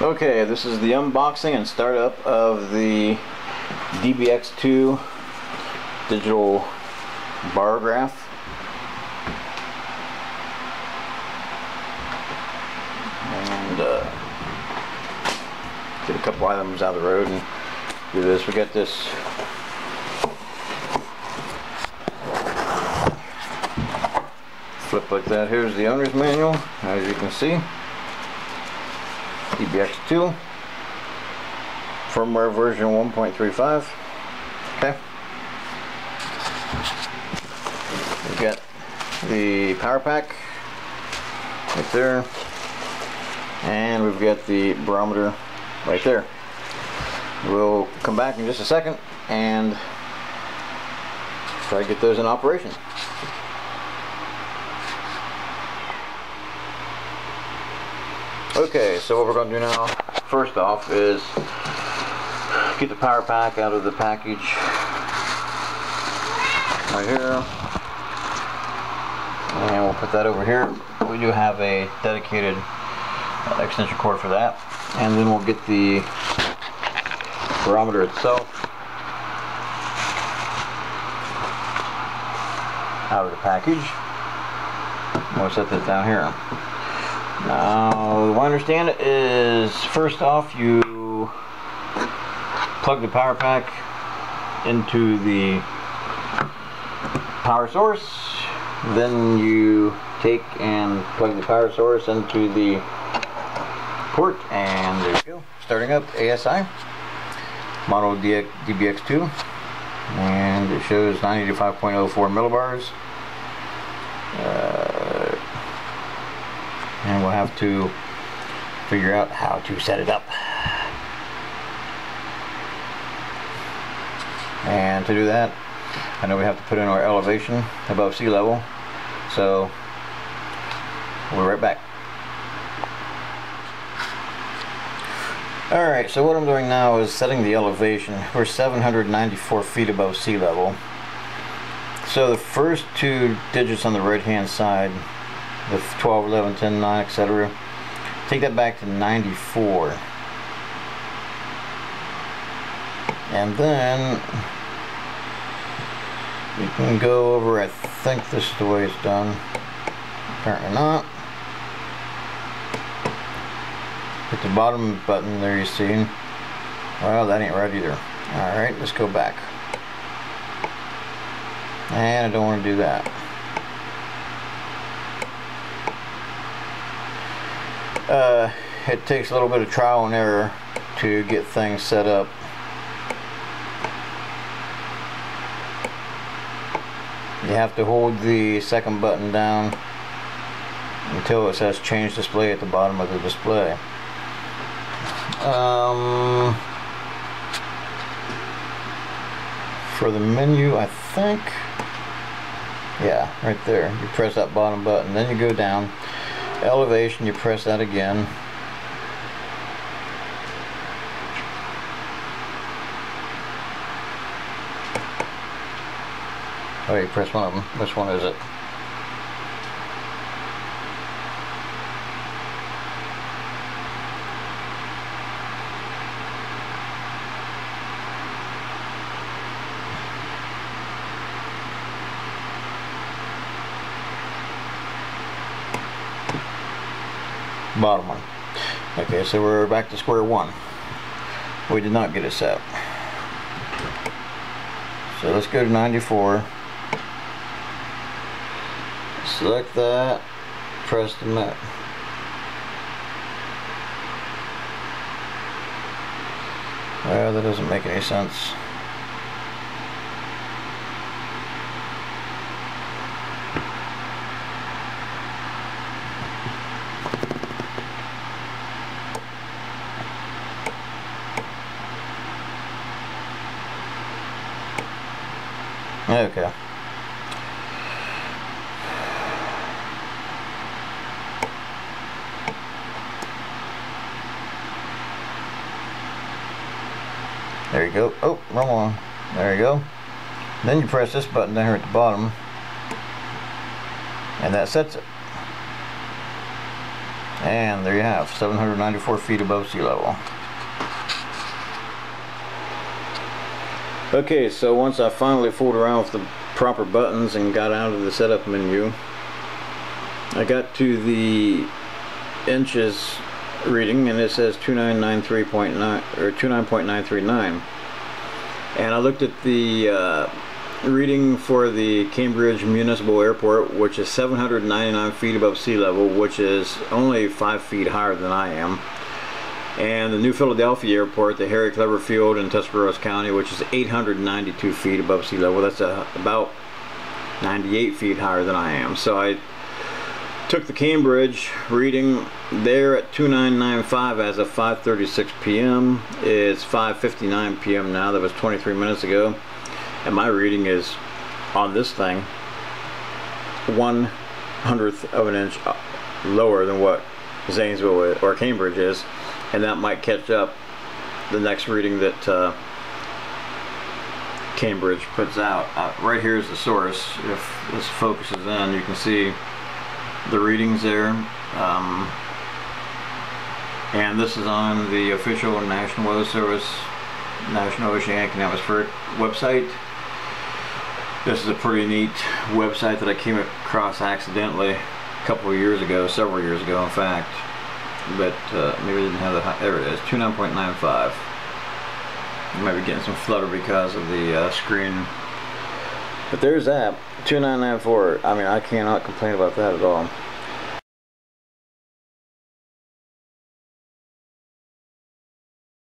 Okay, this is the unboxing and startup of the DBX2 digital barograph. And uh, get a couple items out of the road and do this. We got this flip like that. Here's the owner's manual, as you can see. DBX2 firmware version 1.35 okay. We got the power pack right there. And we've got the barometer right there. We'll come back in just a second and try to get those in operation Okay, so what we're going to do now, first off, is get the power pack out of the package right here. And we'll put that over here. We do have a dedicated extension cord for that. And then we'll get the barometer itself out of the package. We'll set this down here. Now, what I understand is first off you plug the power pack into the power source then you take and plug the power source into the port and there you go starting up ASI model DBX2 and it shows 95.04 millibars. Uh, and we'll have to figure out how to set it up. And to do that, I know we have to put in our elevation above sea level, so we'll be right back. Alright, so what I'm doing now is setting the elevation. We're 794 feet above sea level. So the first two digits on the right hand side the 12, 11, 10, 9, etc. Take that back to 94. And then you can go over, I think this is the way it's done. Apparently not. Hit the bottom button there you see. Well, that ain't right either. Alright, let's go back. And I don't want to do that. Uh, it takes a little bit of trial and error to get things set up. You have to hold the second button down until it says change display at the bottom of the display. Um, for the menu, I think, yeah, right there. You press that bottom button, then you go down elevation, you press that again. Oh, you press one of them. Which one is it? Bottom one. Okay, so we're back to square one. We did not get it set. So let's go to 94. Select that, press the map. Well, that doesn't make any sense. Oh, okay. There you go. Oh, wrong one. There you go. Then you press this button down here at the bottom. And that sets it. And there you have 794 feet above sea level. Okay, so once I finally fooled around with the proper buttons and got out of the setup menu, I got to the inches reading and it says 2993.9 or 29.939 and I looked at the uh, reading for the Cambridge Municipal Airport which is 799 feet above sea level which is only five feet higher than I am and the New Philadelphia Airport the Harry Clever Field in Tuscarawas County which is 892 feet above sea level that's a, about 98 feet higher than I am so I took the Cambridge reading there at 2995 as of 5:36 p.m. It's 5:59 p.m. now. That was 23 minutes ago, and my reading is on this thing one hundredth of an inch uh, lower than what Zanesville or Cambridge is, and that might catch up the next reading that uh, Cambridge puts out. Uh, right here is the source. If this focuses in, you can see the readings there. Um, and this is on the official National Weather Service National Oceanic and Atmospheric website. This is a pretty neat website that I came across accidentally a couple of years ago, several years ago in fact. But uh, maybe I didn't have the, there it is, 29.95. You might be getting some flutter because of the uh, screen. But there's that, 2994. I mean, I cannot complain about that at all.